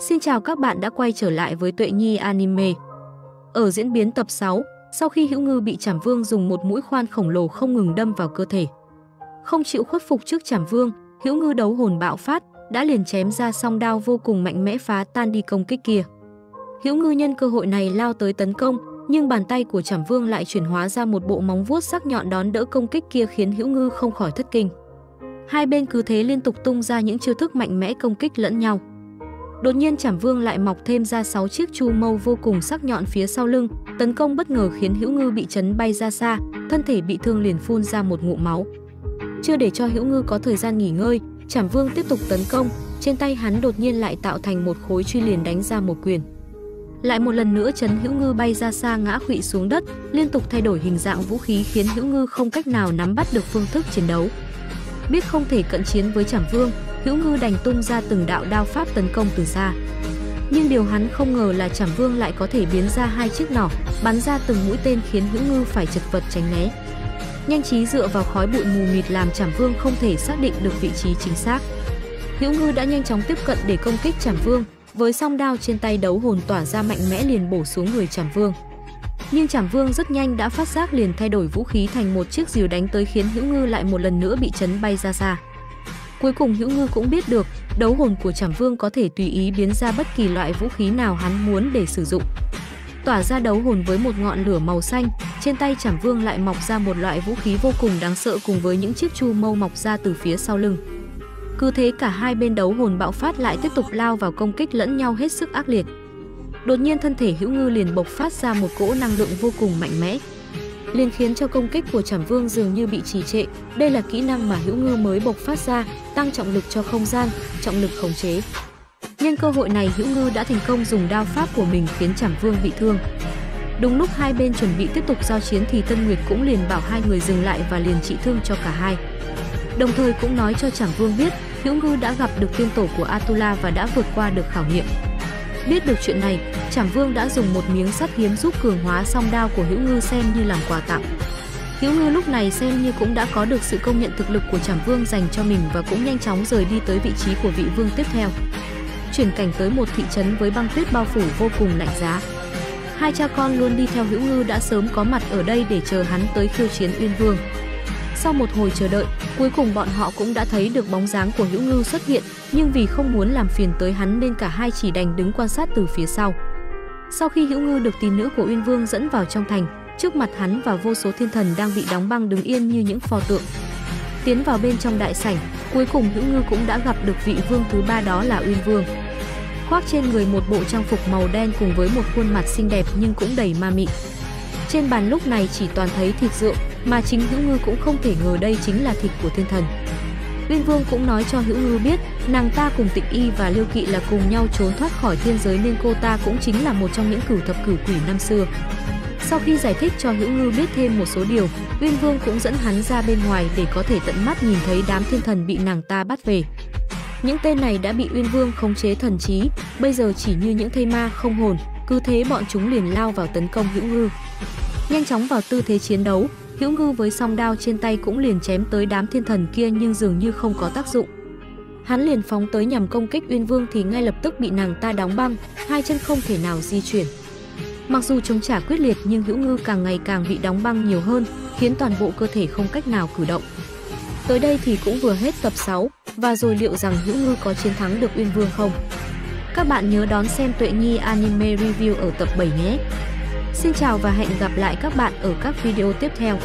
Xin chào các bạn đã quay trở lại với Tuệ Nhi Anime. Ở diễn biến tập 6, sau khi Hữu Ngư bị Trảm Vương dùng một mũi khoan khổng lồ không ngừng đâm vào cơ thể. Không chịu khuất phục trước Trảm Vương, Hữu Ngư đấu hồn bạo phát, đã liền chém ra song đao vô cùng mạnh mẽ phá tan đi công kích kia. Hữu Ngư nhân cơ hội này lao tới tấn công, nhưng bàn tay của Trảm Vương lại chuyển hóa ra một bộ móng vuốt sắc nhọn đón đỡ công kích kia khiến Hữu Ngư không khỏi thất kinh. Hai bên cứ thế liên tục tung ra những chiêu thức mạnh mẽ công kích lẫn nhau. Đột nhiên Trảm Vương lại mọc thêm ra 6 chiếc chu mâu vô cùng sắc nhọn phía sau lưng, tấn công bất ngờ khiến Hữu Ngư bị chấn bay ra xa, thân thể bị thương liền phun ra một ngụm máu. Chưa để cho Hữu Ngư có thời gian nghỉ ngơi, Trảm Vương tiếp tục tấn công, trên tay hắn đột nhiên lại tạo thành một khối truy liền đánh ra một quyền. Lại một lần nữa chấn Hữu Ngư bay ra xa ngã khuỵu xuống đất, liên tục thay đổi hình dạng vũ khí khiến Hữu Ngư không cách nào nắm bắt được phương thức chiến đấu. Biết không thể cận chiến với Trảm Vương, Hữu Ngư đành tung ra từng đạo đao pháp tấn công từ xa. Nhưng điều hắn không ngờ là Trảm Vương lại có thể biến ra hai chiếc nỏ, bắn ra từng mũi tên khiến Hữu Ngư phải chật vật tránh né. Nhanh trí dựa vào khói bụi mù mịt làm Trảm Vương không thể xác định được vị trí chính xác. Hữu Ngư đã nhanh chóng tiếp cận để công kích Trảm Vương, với song đao trên tay đấu hồn tỏa ra mạnh mẽ liền bổ xuống người Trảm Vương. Nhưng Trảm Vương rất nhanh đã phát giác liền thay đổi vũ khí thành một chiếc rìu đánh tới khiến Hữu Ngư lại một lần nữa bị chấn bay ra xa. Cuối cùng Hữu Ngư cũng biết được, đấu hồn của Trảm Vương có thể tùy ý biến ra bất kỳ loại vũ khí nào hắn muốn để sử dụng. Tỏa ra đấu hồn với một ngọn lửa màu xanh, trên tay Trảm Vương lại mọc ra một loại vũ khí vô cùng đáng sợ cùng với những chiếc chu mâu mọc ra từ phía sau lưng. Cứ thế cả hai bên đấu hồn bạo phát lại tiếp tục lao vào công kích lẫn nhau hết sức ác liệt. Đột nhiên thân thể Hữu Ngư liền bộc phát ra một cỗ năng lượng vô cùng mạnh mẽ, liền khiến cho công kích của Trảm Vương dường như bị trì trệ. Đây là kỹ năng mà Hữu Ngư mới bộc phát ra, tăng trọng lực cho không gian, trọng lực khống chế. Nhân cơ hội này Hữu Ngư đã thành công dùng đao pháp của mình khiến Trảm Vương bị thương. Đúng lúc hai bên chuẩn bị tiếp tục giao chiến thì Tân Nguyệt cũng liền bảo hai người dừng lại và liền trị thương cho cả hai. Đồng thời cũng nói cho Trảm Vương biết Hữu Ngư đã gặp được tiên tổ của Atula và đã vượt qua được khảo nghiệm. Biết được chuyện này, Trảm Vương đã dùng một miếng sắt hiếm giúp cường hóa song đao của Hữu Ngư xem như làm quà tặng. Hữu Ngư lúc này xem như cũng đã có được sự công nhận thực lực của Trảm Vương dành cho mình và cũng nhanh chóng rời đi tới vị trí của vị vương tiếp theo. Chuyển cảnh tới một thị trấn với băng tuyết bao phủ vô cùng lạnh giá. Hai cha con luôn đi theo Hữu Ngư đã sớm có mặt ở đây để chờ hắn tới khiêu chiến Uyên Vương. Sau một hồi chờ đợi, cuối cùng bọn họ cũng đã thấy được bóng dáng của Hữu Ngư xuất hiện, nhưng vì không muốn làm phiền tới hắn nên cả hai chỉ đành đứng quan sát từ phía sau. Sau khi Hữu Ngư được tỷ nữ của Uyên Vương dẫn vào trong thành, trước mặt hắn và vô số thiên thần đang bị đóng băng đứng yên như những pho tượng. Tiến vào bên trong đại sảnh, cuối cùng Hữu Ngư cũng đã gặp được vị vương thứ ba đó là Uyên Vương. Khoác trên người một bộ trang phục màu đen cùng với một khuôn mặt xinh đẹp nhưng cũng đầy ma mị. Trên bàn lúc này chỉ toàn thấy thịt rượu, mà chính Hữu Ngư cũng không thể ngờ đây chính là thịt của thiên thần. Uyên Vương cũng nói cho Hữu Ngư biết, nàng ta cùng Tịch Y và Liêu Kỵ là cùng nhau trốn thoát khỏi thiên giới nên cô ta cũng chính là một trong những cửu thập cửu quỷ năm xưa. Sau khi giải thích cho Hữu Ngư biết thêm một số điều, Uyên Vương cũng dẫn hắn ra bên ngoài để có thể tận mắt nhìn thấy đám thiên thần bị nàng ta bắt về. Những tên này đã bị Uyên Vương khống chế thần trí, bây giờ chỉ như những thây ma không hồn, cứ thế bọn chúng liền lao vào tấn công Hữu Ngư. Nhanh chóng vào tư thế chiến đấu, Hữu Ngư với song đao trên tay cũng liền chém tới đám thiên thần kia nhưng dường như không có tác dụng. Hắn liền phóng tới nhằm công kích Uyên Vương thì ngay lập tức bị nàng ta đóng băng, hai chân không thể nào di chuyển. Mặc dù chống trả quyết liệt nhưng Hữu Ngư càng ngày càng bị đóng băng nhiều hơn, khiến toàn bộ cơ thể không cách nào cử động. Tới đây thì cũng vừa hết tập 6, và rồi liệu rằng Hữu Ngư có chiến thắng được Uyên Vương không? Các bạn nhớ đón xem Tuệ Nhi Anime Review ở tập 7 nhé! Xin chào và hẹn gặp lại các bạn ở các video tiếp theo.